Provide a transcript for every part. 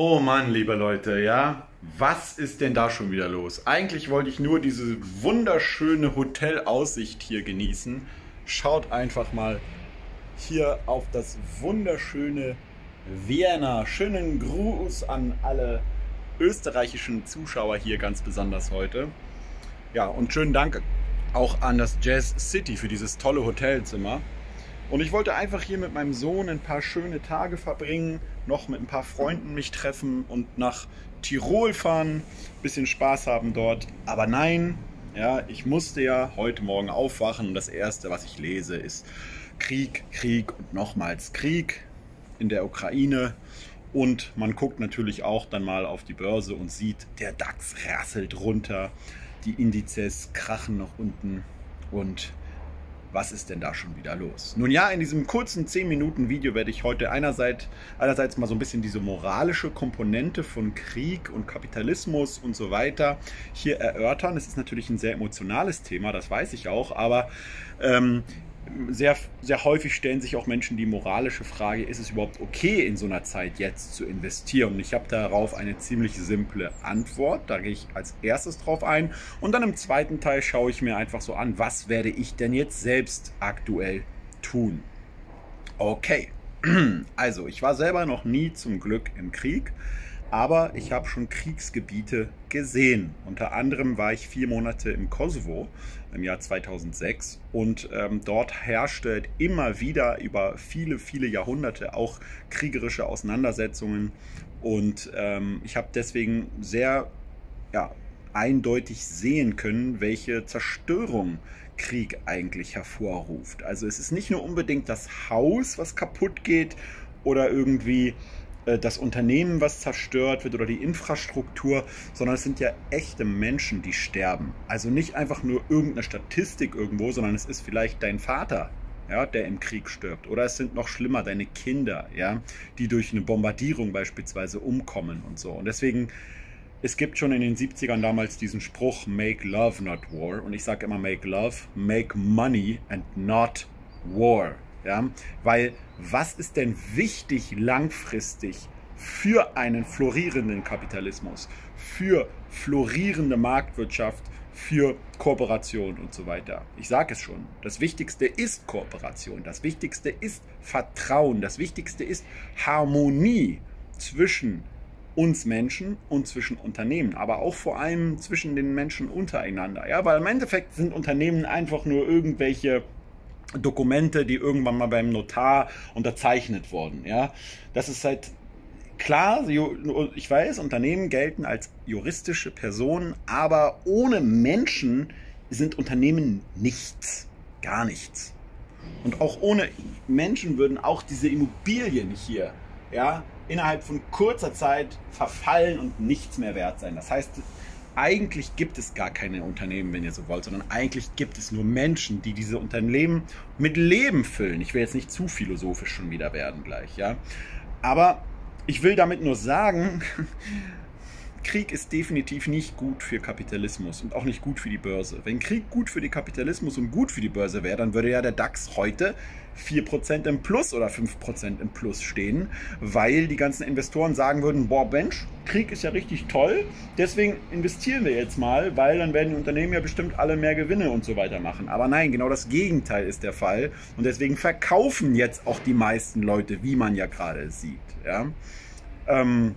Oh Mann, liebe Leute, ja, was ist denn da schon wieder los? Eigentlich wollte ich nur diese wunderschöne Hotelaussicht hier genießen. Schaut einfach mal hier auf das wunderschöne Vienna. Schönen Gruß an alle österreichischen Zuschauer hier ganz besonders heute. Ja, und schönen Dank auch an das Jazz City für dieses tolle Hotelzimmer. Und ich wollte einfach hier mit meinem Sohn ein paar schöne Tage verbringen, noch mit ein paar Freunden mich treffen und nach Tirol fahren, bisschen Spaß haben dort. Aber nein, ja, ich musste ja heute Morgen aufwachen und das erste, was ich lese, ist Krieg, Krieg und nochmals Krieg in der Ukraine. Und man guckt natürlich auch dann mal auf die Börse und sieht, der DAX rasselt runter, die Indizes krachen nach unten und was ist denn da schon wieder los? Nun ja, in diesem kurzen 10 Minuten Video werde ich heute einerseits, einerseits mal so ein bisschen diese moralische Komponente von Krieg und Kapitalismus und so weiter hier erörtern. Es ist natürlich ein sehr emotionales Thema, das weiß ich auch, aber ähm, sehr, sehr häufig stellen sich auch Menschen die moralische Frage, ist es überhaupt okay, in so einer Zeit jetzt zu investieren? Und ich habe darauf eine ziemlich simple Antwort. Da gehe ich als erstes drauf ein. Und dann im zweiten Teil schaue ich mir einfach so an, was werde ich denn jetzt selbst aktuell tun? Okay. Also, ich war selber noch nie zum Glück im Krieg. Aber ich habe schon Kriegsgebiete gesehen. Unter anderem war ich vier Monate im Kosovo im Jahr 2006 und ähm, dort herrschte immer wieder über viele, viele Jahrhunderte auch kriegerische Auseinandersetzungen. Und ähm, ich habe deswegen sehr ja, eindeutig sehen können, welche Zerstörung Krieg eigentlich hervorruft. Also es ist nicht nur unbedingt das Haus, was kaputt geht oder irgendwie das Unternehmen, was zerstört wird oder die Infrastruktur, sondern es sind ja echte Menschen, die sterben. Also nicht einfach nur irgendeine Statistik irgendwo, sondern es ist vielleicht dein Vater, ja, der im Krieg stirbt. Oder es sind noch schlimmer deine Kinder, ja, die durch eine Bombardierung beispielsweise umkommen und so. Und deswegen, es gibt schon in den 70ern damals diesen Spruch, make love, not war. Und ich sage immer, make love, make money and not war. Ja? Weil was ist denn wichtig langfristig für einen florierenden Kapitalismus, für florierende Marktwirtschaft, für Kooperation und so weiter. Ich sage es schon, das Wichtigste ist Kooperation, das Wichtigste ist Vertrauen, das Wichtigste ist Harmonie zwischen uns Menschen und zwischen Unternehmen, aber auch vor allem zwischen den Menschen untereinander. Ja, weil im Endeffekt sind Unternehmen einfach nur irgendwelche Dokumente, die irgendwann mal beim Notar unterzeichnet wurden. Ja, das ist halt klar. Ich weiß, Unternehmen gelten als juristische Personen, aber ohne Menschen sind Unternehmen nichts, gar nichts. Und auch ohne Menschen würden auch diese Immobilien hier, ja, innerhalb von kurzer Zeit verfallen und nichts mehr wert sein. Das heißt, eigentlich gibt es gar keine Unternehmen, wenn ihr so wollt, sondern eigentlich gibt es nur Menschen, die diese Unternehmen mit Leben füllen. Ich will jetzt nicht zu philosophisch schon wieder werden gleich, ja. Aber ich will damit nur sagen, Krieg ist definitiv nicht gut für Kapitalismus und auch nicht gut für die Börse. Wenn Krieg gut für den Kapitalismus und gut für die Börse wäre, dann würde ja der DAX heute 4% im Plus oder 5% im Plus stehen, weil die ganzen Investoren sagen würden, boah Mensch, Krieg ist ja richtig toll, deswegen investieren wir jetzt mal, weil dann werden die Unternehmen ja bestimmt alle mehr Gewinne und so weiter machen. Aber nein, genau das Gegenteil ist der Fall und deswegen verkaufen jetzt auch die meisten Leute, wie man ja gerade sieht. Ja? Ähm,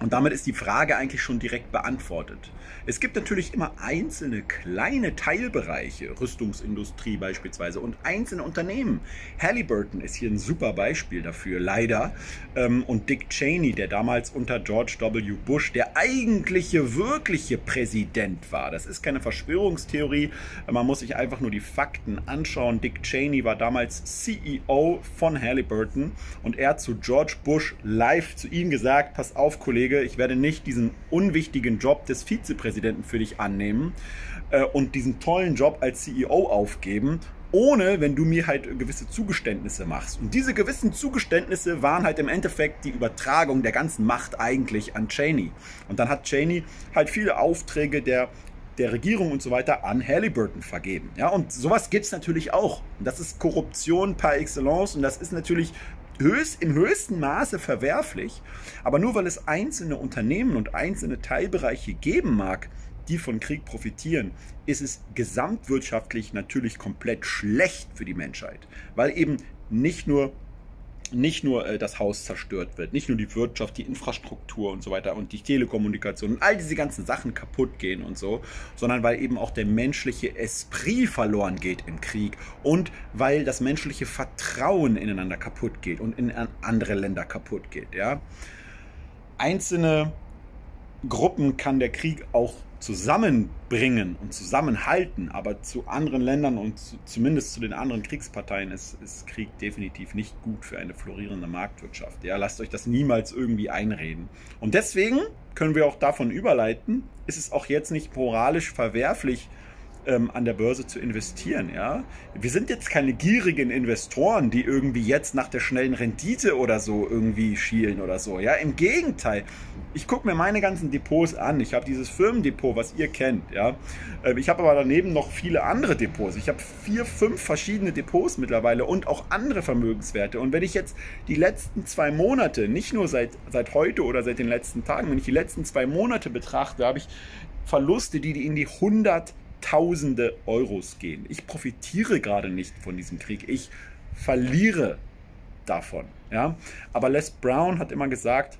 und damit ist die Frage eigentlich schon direkt beantwortet. Es gibt natürlich immer einzelne kleine Teilbereiche, Rüstungsindustrie beispielsweise und einzelne Unternehmen. Halliburton ist hier ein super Beispiel dafür, leider. Ähm, und Dick Cheney, der damals unter George W. Bush der eigentliche, wirkliche Präsident war. Das ist keine Verschwörungstheorie. Man muss sich einfach nur die Fakten anschauen. Dick Cheney war damals CEO von Halliburton und er hat zu George Bush live zu ihm gesagt, pass auf Kollege, ich werde nicht diesen unwichtigen Job des Vizepräsidenten Vizepräsidenten für dich annehmen äh, und diesen tollen Job als CEO aufgeben, ohne wenn du mir halt gewisse Zugeständnisse machst. Und diese gewissen Zugeständnisse waren halt im Endeffekt die Übertragung der ganzen Macht eigentlich an Cheney. Und dann hat Cheney halt viele Aufträge der der Regierung und so weiter an Halliburton vergeben. Ja, und sowas gibt es natürlich auch. Und das ist Korruption par excellence und das ist natürlich höchst, im höchsten Maße verwerflich. Aber nur weil es einzelne Unternehmen und einzelne Teilbereiche geben mag, die von Krieg profitieren, ist es gesamtwirtschaftlich natürlich komplett schlecht für die Menschheit, weil eben nicht nur nicht nur äh, das Haus zerstört wird, nicht nur die Wirtschaft, die Infrastruktur und so weiter und die Telekommunikation und all diese ganzen Sachen kaputt gehen und so, sondern weil eben auch der menschliche Esprit verloren geht im Krieg und weil das menschliche Vertrauen ineinander kaputt geht und in andere Länder kaputt geht. Ja? Einzelne Gruppen kann der Krieg auch zusammenbringen und zusammenhalten, aber zu anderen Ländern und zu, zumindest zu den anderen Kriegsparteien ist, ist, Krieg definitiv nicht gut für eine florierende Marktwirtschaft. Ja, lasst euch das niemals irgendwie einreden. Und deswegen können wir auch davon überleiten, ist es auch jetzt nicht moralisch verwerflich, ähm, an der Börse zu investieren. Ja? Wir sind jetzt keine gierigen Investoren, die irgendwie jetzt nach der schnellen Rendite oder so irgendwie schielen oder so. Ja? Im Gegenteil, ich gucke mir meine ganzen Depots an. Ich habe dieses Firmendepot, was ihr kennt. Ja? Ähm, ich habe aber daneben noch viele andere Depots. Ich habe vier, fünf verschiedene Depots mittlerweile und auch andere Vermögenswerte. Und wenn ich jetzt die letzten zwei Monate, nicht nur seit, seit heute oder seit den letzten Tagen, wenn ich die letzten zwei Monate betrachte, habe ich Verluste, die in die 100 Tausende Euros gehen. Ich profitiere gerade nicht von diesem Krieg. Ich verliere davon. Ja? Aber Les Brown hat immer gesagt,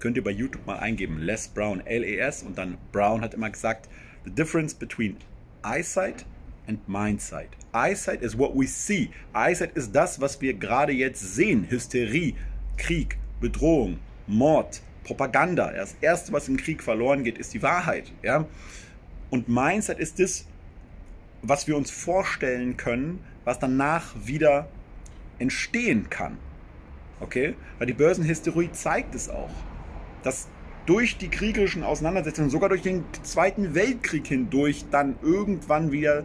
könnt ihr bei YouTube mal eingeben, Les Brown, L-E-S und dann Brown hat immer gesagt, the difference between eyesight and mindsight. Eyesight is what we see. Eyesight ist das, was wir gerade jetzt sehen. Hysterie, Krieg, Bedrohung, Mord, Propaganda. Das Erste, was im Krieg verloren geht, ist die Wahrheit. Ja? Und Mindset ist das, was wir uns vorstellen können, was danach wieder entstehen kann. Okay? Weil die Börsenhistorie zeigt es auch, dass durch die kriegerischen Auseinandersetzungen, sogar durch den Zweiten Weltkrieg hindurch, dann irgendwann wieder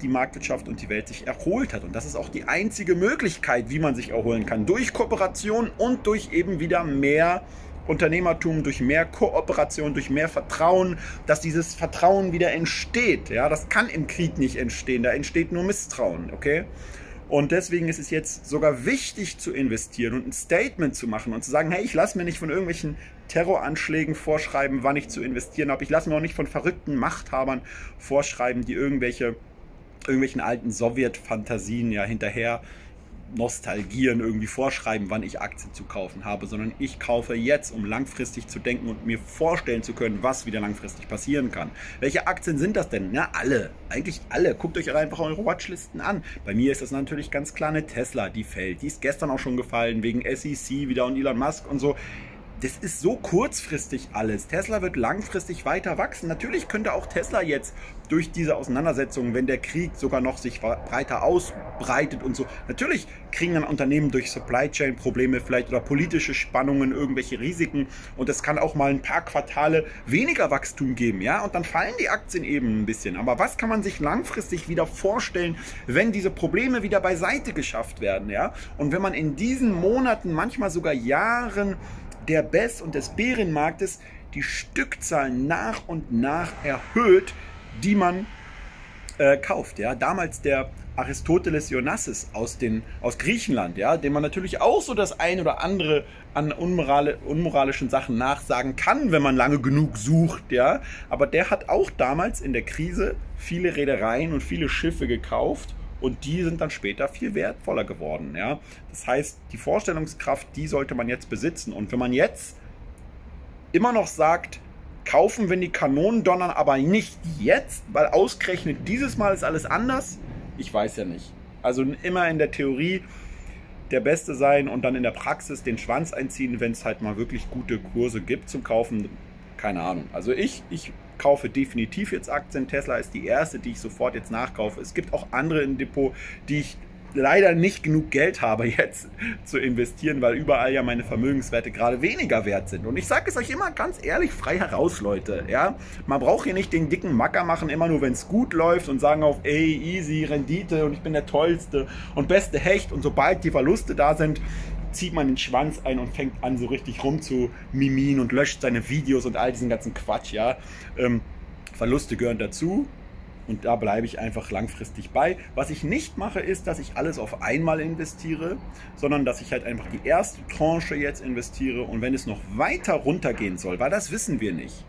die Marktwirtschaft und die Welt sich erholt hat. Und das ist auch die einzige Möglichkeit, wie man sich erholen kann. Durch Kooperation und durch eben wieder mehr Unternehmertum, durch mehr Kooperation, durch mehr Vertrauen, dass dieses Vertrauen wieder entsteht. Ja, das kann im Krieg nicht entstehen, da entsteht nur Misstrauen, okay? Und deswegen ist es jetzt sogar wichtig zu investieren und ein Statement zu machen und zu sagen, hey, ich lasse mir nicht von irgendwelchen Terroranschlägen vorschreiben, wann ich zu investieren habe. Ich lasse mir auch nicht von verrückten Machthabern vorschreiben, die irgendwelche irgendwelchen alten Sowjet-Fantasien ja hinterher nostalgieren, irgendwie vorschreiben, wann ich Aktien zu kaufen habe, sondern ich kaufe jetzt, um langfristig zu denken und mir vorstellen zu können, was wieder langfristig passieren kann. Welche Aktien sind das denn? Na, alle. Eigentlich alle. Guckt euch einfach eure Watchlisten an. Bei mir ist das natürlich ganz klar eine Tesla, die fällt. Die ist gestern auch schon gefallen, wegen SEC wieder und Elon Musk und so das ist so kurzfristig alles. Tesla wird langfristig weiter wachsen. Natürlich könnte auch Tesla jetzt durch diese Auseinandersetzungen, wenn der Krieg sogar noch sich breiter ausbreitet und so, natürlich kriegen dann Unternehmen durch Supply Chain Probleme vielleicht oder politische Spannungen irgendwelche Risiken und es kann auch mal ein paar Quartale weniger Wachstum geben, ja, und dann fallen die Aktien eben ein bisschen. Aber was kann man sich langfristig wieder vorstellen, wenn diese Probleme wieder beiseite geschafft werden, ja? Und wenn man in diesen Monaten, manchmal sogar Jahren der BES und des Bärenmarktes die Stückzahlen nach und nach erhöht, die man äh, kauft. Ja? Damals der Aristoteles Ionassis aus, den, aus Griechenland, ja, dem man natürlich auch so das ein oder andere an unmorale, unmoralischen Sachen nachsagen kann, wenn man lange genug sucht, ja. Aber der hat auch damals in der Krise viele Reedereien und viele Schiffe gekauft und die sind dann später viel wertvoller geworden. Ja? Das heißt, die Vorstellungskraft, die sollte man jetzt besitzen. Und wenn man jetzt immer noch sagt, kaufen, wenn die Kanonen donnern, aber nicht jetzt, weil ausgerechnet dieses Mal ist alles anders, ich weiß ja nicht. Also immer in der Theorie der Beste sein und dann in der Praxis den Schwanz einziehen, wenn es halt mal wirklich gute Kurse gibt zum Kaufen. Keine Ahnung. Also ich, ich kaufe definitiv jetzt Aktien. Tesla ist die erste, die ich sofort jetzt nachkaufe. Es gibt auch andere im Depot, die ich leider nicht genug Geld habe jetzt zu investieren, weil überall ja meine Vermögenswerte gerade weniger wert sind. Und ich sage es euch immer ganz ehrlich frei heraus, Leute. Ja, man braucht hier nicht den dicken Macker machen, immer nur wenn es gut läuft und sagen auf, ey, easy, Rendite und ich bin der tollste und beste Hecht. Und sobald die Verluste da sind, zieht man den Schwanz ein und fängt an, so richtig rum zu mimin und löscht seine Videos und all diesen ganzen Quatsch, ja. Ähm, Verluste gehören dazu. Und da bleibe ich einfach langfristig bei. Was ich nicht mache, ist, dass ich alles auf einmal investiere, sondern dass ich halt einfach die erste Tranche jetzt investiere und wenn es noch weiter runtergehen soll, weil das wissen wir nicht.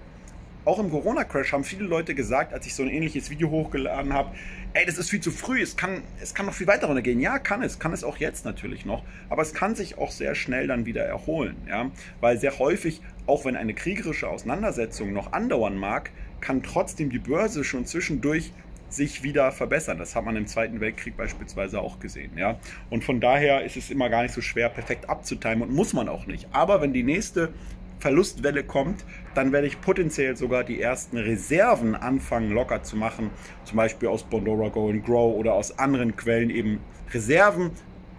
Auch im Corona-Crash haben viele Leute gesagt, als ich so ein ähnliches Video hochgeladen habe, ey, das ist viel zu früh, es kann, es kann noch viel weiter runtergehen. Ja, kann es, kann es auch jetzt natürlich noch, aber es kann sich auch sehr schnell dann wieder erholen, ja, weil sehr häufig, auch wenn eine kriegerische Auseinandersetzung noch andauern mag, kann trotzdem die Börse schon zwischendurch sich wieder verbessern. Das hat man im Zweiten Weltkrieg beispielsweise auch gesehen. Ja? Und von daher ist es immer gar nicht so schwer, perfekt abzutimen und muss man auch nicht. Aber wenn die nächste Verlustwelle kommt, dann werde ich potenziell sogar die ersten Reserven anfangen locker zu machen. Zum Beispiel aus Bondora Go and Grow oder aus anderen Quellen eben Reserven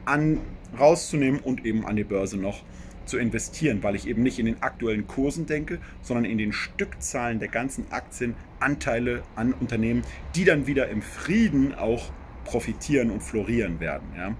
an, rauszunehmen und eben an die Börse noch zu investieren, weil ich eben nicht in den aktuellen Kursen denke, sondern in den Stückzahlen der ganzen Aktienanteile an Unternehmen, die dann wieder im Frieden auch profitieren und florieren werden. Ja.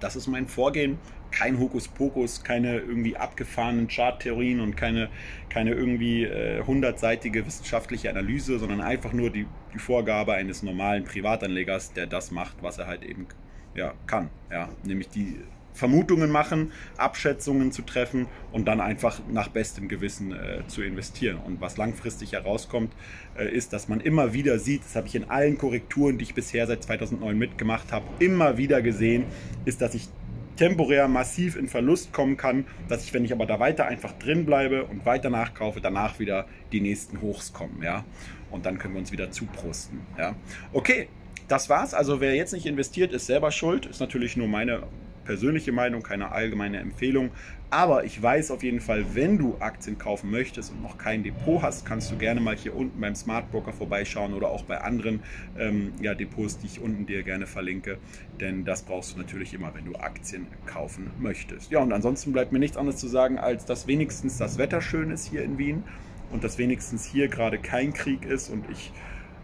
Das ist mein Vorgehen. Kein Hokuspokus, keine irgendwie abgefahrenen Charttheorien und keine, keine irgendwie äh, hundertseitige wissenschaftliche Analyse, sondern einfach nur die, die Vorgabe eines normalen Privatanlegers, der das macht, was er halt eben ja, kann. Ja, nämlich die Vermutungen machen, Abschätzungen zu treffen und dann einfach nach bestem Gewissen äh, zu investieren. Und was langfristig herauskommt, äh, ist, dass man immer wieder sieht, das habe ich in allen Korrekturen, die ich bisher seit 2009 mitgemacht habe, immer wieder gesehen, ist, dass ich temporär massiv in Verlust kommen kann, dass ich, wenn ich aber da weiter einfach drin bleibe und weiter nachkaufe, danach wieder die nächsten Hochs kommen, ja. Und dann können wir uns wieder zuprosten, ja. Okay, das war's. Also wer jetzt nicht investiert, ist selber schuld. Ist natürlich nur meine persönliche Meinung, keine allgemeine Empfehlung. Aber ich weiß auf jeden Fall, wenn du Aktien kaufen möchtest und noch kein Depot hast, kannst du gerne mal hier unten beim Smart Broker vorbeischauen oder auch bei anderen ähm, ja, Depots, die ich unten dir gerne verlinke. Denn das brauchst du natürlich immer, wenn du Aktien kaufen möchtest. Ja, und ansonsten bleibt mir nichts anderes zu sagen, als dass wenigstens das Wetter schön ist hier in Wien und dass wenigstens hier gerade kein Krieg ist. Und ich,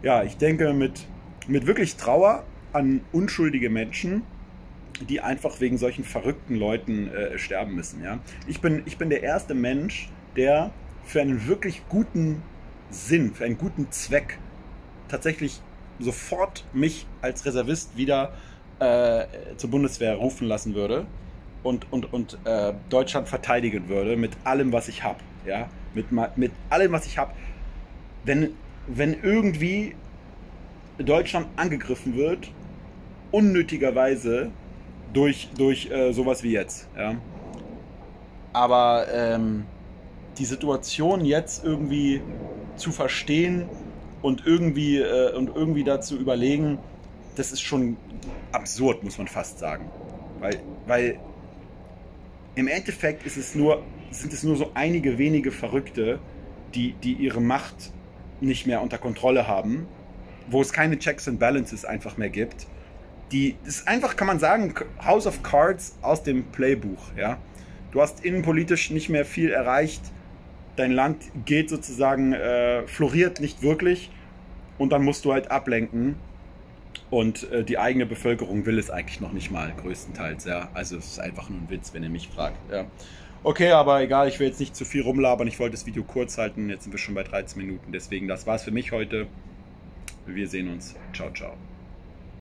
ja, ich denke mit, mit wirklich Trauer an unschuldige Menschen, die einfach wegen solchen verrückten Leuten äh, sterben müssen. Ja? Ich, bin, ich bin der erste Mensch, der für einen wirklich guten Sinn, für einen guten Zweck tatsächlich sofort mich als Reservist wieder äh, zur Bundeswehr rufen lassen würde und, und, und äh, Deutschland verteidigen würde mit allem, was ich habe. Ja? Mit, mit allem, was ich habe. Wenn, wenn irgendwie Deutschland angegriffen wird, unnötigerweise durch, durch äh, sowas wie jetzt. Ja. Aber ähm, die Situation jetzt irgendwie zu verstehen und irgendwie, äh, und irgendwie dazu überlegen, das ist schon absurd, muss man fast sagen. Weil, weil im Endeffekt ist es nur, sind es nur so einige wenige Verrückte, die, die ihre Macht nicht mehr unter Kontrolle haben, wo es keine Checks and Balances einfach mehr gibt die ist einfach, kann man sagen, House of Cards aus dem Playbuch. Ja? Du hast innenpolitisch nicht mehr viel erreicht. Dein Land geht sozusagen, äh, floriert nicht wirklich. Und dann musst du halt ablenken. Und äh, die eigene Bevölkerung will es eigentlich noch nicht mal, größtenteils. Ja? Also es ist einfach nur ein Witz, wenn ihr mich fragt. Ja. Okay, aber egal, ich will jetzt nicht zu viel rumlabern. Ich wollte das Video kurz halten. Jetzt sind wir schon bei 13 Minuten. Deswegen, das war's für mich heute. Wir sehen uns. Ciao, ciao.